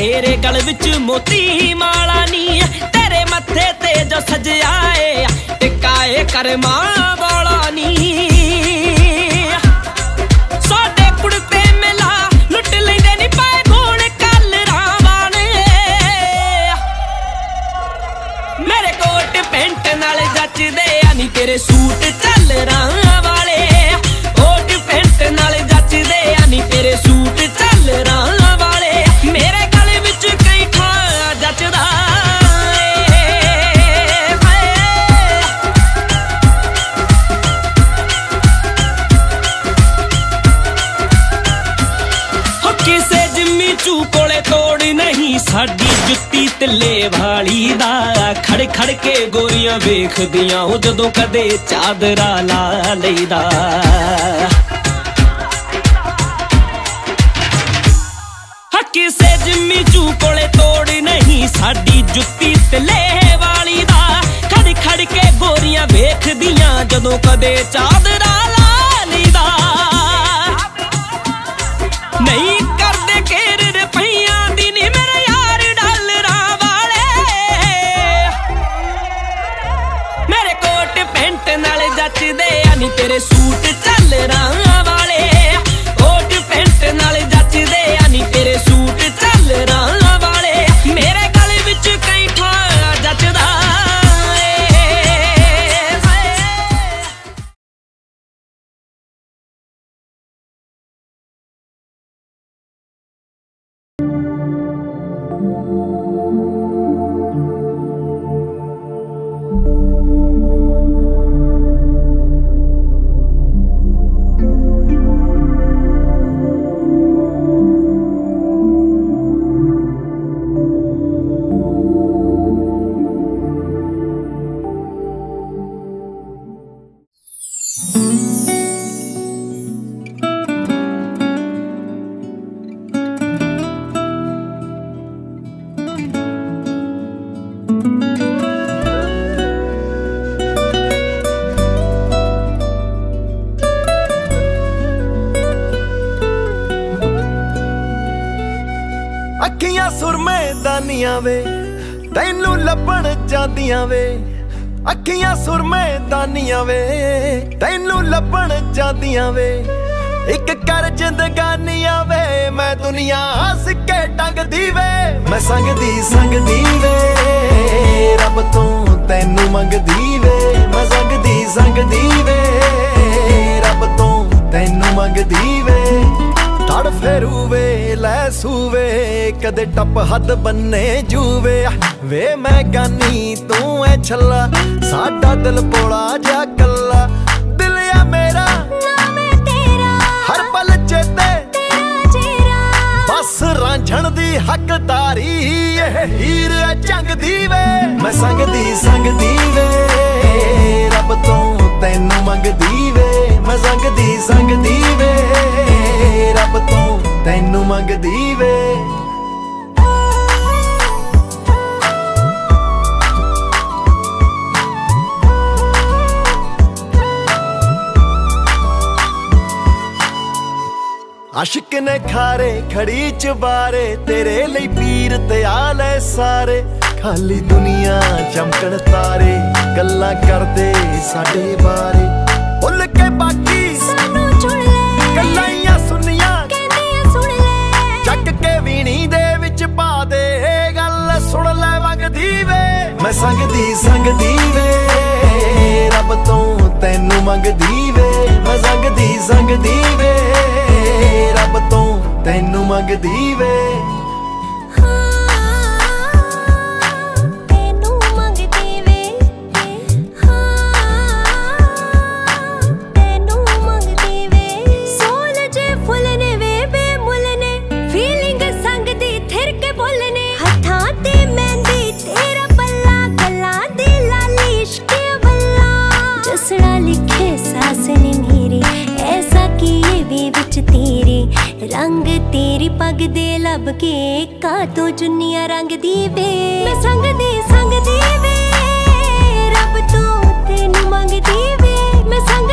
ਤੇਰੇ ਗਲ ਵਿੱਚ ਮੋਤੀ ਮਾਲਾ ਨੀ ਤੇਰੇ ਮੱਥੇ ਤੇ ਜੋ ਸਜਿਆ ਏ ਟਿੱਕਾ ਕਰਮਾ ਤਿੱਲੇ ਵਾਲੀ ਦਾ ਖੜ ਖੜ ਕੇ ਗੋਰੀਆਂ ਵੇਖਦੀਆਂ ਉਹ ਜਦੋਂ ਕਦੇ ਚਾਦਰਾ ਲਾ ਲਈਦਾ। ਕਿਸੇ ਜਿੰਮੀ ਚੂ ਕੋਲੇ ਤੋੜ ਨਹੀਂ ਸਾਡੀ ਜੁੱਤੀ ਤਲੇ ਵਾਲੀ ਦਾ ਖੜ ਖੜ ਕੇ ਗੋਰੀਆਂ ਵੇਖਦੀਆਂ ਜਦੋਂ ਕਦੇ ਚਾਦਰਾ ਲਾ ਲਈਦਾ। ਜੱਚਦੇ ਆ, ਨੀ ਤੇਰੇ ਸੂਟ ਚੱਲ ਰਾਂ ਵਾਲੇ ਕੋਟ ਪੈਂਟ ਨਾਲ ਜੱਚਦੇ ਆ, ਨੀ ਤੇਰੇ ਸੂਟ ਚੱਲ ਰਾਂ ਵਾਲੇ ਮੇਰੇ ਗਲੇ ਵਿੱਚ ਕਈ ਠਾ ਜੱਚਦਾ ਏ। ਅੱਖੀਆਂ ਸੁਰਮੇ ਦਾਨੀਆਂ ਵੇ, ਤੈਨੂੰ ਲੱਭਣ ਜਾਂਦੀਆਂ ਵੇ। ਅੱਖੀਆਂ ਸੁਰਮੇ ਦਾਨੀਆਂ ਵੇ, ਤੈਨੂੰ ਲੱਭਣ ਜਾਂਦੀਆਂ ਵੇ। ਇੱਕ ਕਰ ਜਿੰਦਗਾਨੀਆਂ ਵੇ, ਮੈਂ ਦੁਨੀਆ ਹੱਸ ਟੰਗਦੀ ਵੇ। ਮੈਂ ਸੰਗਦੀ ਸੰਗਦੀ ਵੇ, ਰੱਬ ਤੋਂ ਤੈਨੂੰ ਮੰਗਦੀ ਵੇ। ਮੈਂ ਸੰਗਦੀ ਸੰਗਦੀ ਵੇ, ਰੱਬ ਤੋਂ ਤੈਨੂੰ ਮੰਗਦੀ ਵੇ। ਤੜ ਫੇਰੂ ਵੇ ਲੈ ਸੂਵੇ ਕਦੇ ਟੱਪ ਹੱਦ ਬੰਨੇ ਜੂਵੇ। ਵੇ ਮੈਂ ਗਾਨੀ ਤੂੰ ਐ ਛੱਲਾ ਸਾਡਾ ਦਿਲ ਪੋਲਾ ਜਾ ਕੱਲਾ। ਦਿਲ ਆ ਮੇਰਾ ਨਾ ਮੈਂ ਤੇਰਾ ਹਰ ਪਲ ਚੇਤੇ। ਤੇਰਾ ਚਿਹਰਾ। ਬਸ ਰਾਂਝਣ ਦੀ ਹੱਕਦਾਰੀ ਇਹ ਹੀਰ ਐ ਚੰਗ ਦੀ ਵੇ। ਮੈਂ ਸੰਗਦੀ ਸੰਗਦੀ ਵੇ ਰੱਬ ਤੋਂ ਤੈਨੂੰ ਮੰਗਦੀ ਵੇ। ਮੈਂ ਸੰਗਦੀ ਸੰਗਦੀ ਮੰਗਦੀ ਵੇ। ਆਸ਼ਿਕ ਨੇ ਖਾਰੇ ਖੜੀ ਚ ਬਾਰੇ ਤੇਰੇ ਲਈ ਪੀਰ ਤੇ ਆਲੇ ਸਾਰੇ। ਖਾਲੀ ਦੁਨੀਆ ਚਮਕਣ ਤਾਰੇ, ਗੱਲਾਂ ਕਰਦੇ ਸਾਡੇ ਬਾਰੇ। ਭੁੱਲ ਕੇ ਬਾਕੀ ਮੈਂ ਸੰਗਦੀ ਸੰਗਦੀ ਵੇ। ਰੱਬ ਤੋਂ ਤੈਨੂੰ ਮੰਗਦੀ ਵੇ। ਮੈਂ ਸੰਗਦੀ ਸੰਗਦੀ ਵੇ। ਰੱਬ ਤੋਂ ਤੈਨੂੰ ਮੰਗਦੀ ਵੇ। ਪੱਗ ਦੇ ਲੱਭ ਕੇ ਕਾ ਤੋਂ ਜੁਨੀਆਂ ਰੰਗ ਦੀ ਵੇ। ਮੈਂ ਸੰਗ ਦੀ ਸੰਗ ਦੀ ਵੇ, ਰੱਬ ਤੋਂ ਤੈਨੂੰ ਮੰਗਦੀ ਵੇ। ਮੈਂ ਸੰਗ